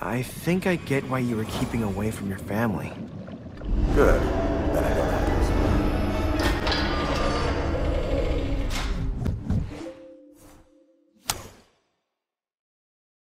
I think I get why you were keeping away from your family. Good.